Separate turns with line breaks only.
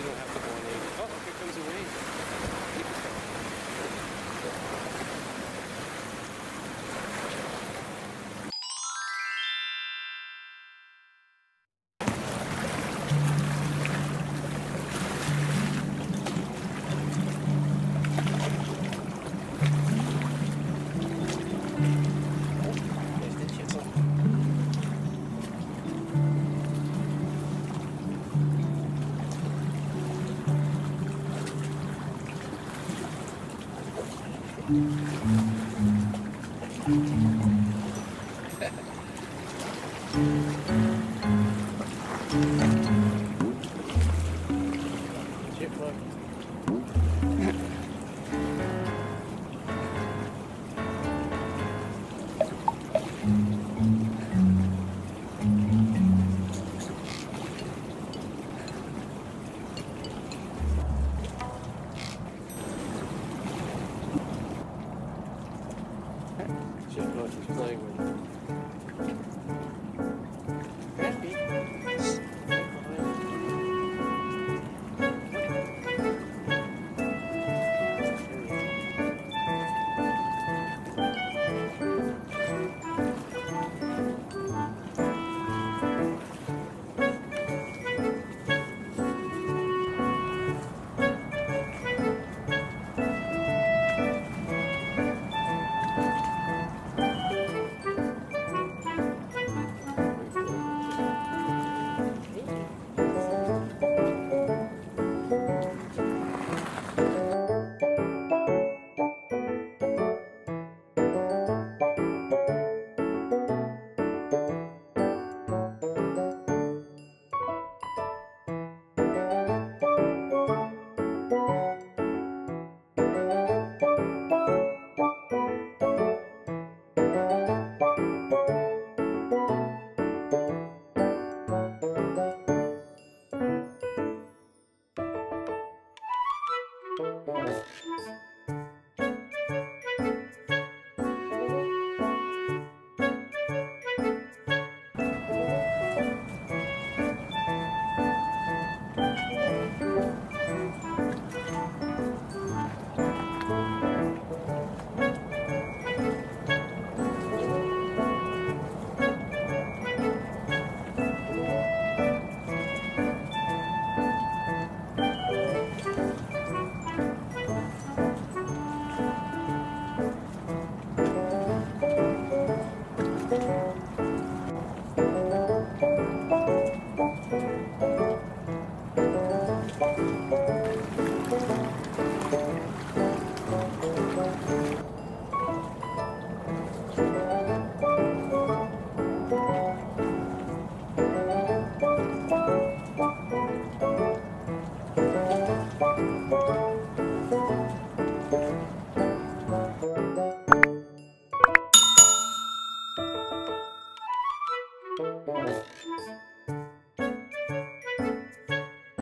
you don't have to go on. Oh, here comes the rain. Chipmunk.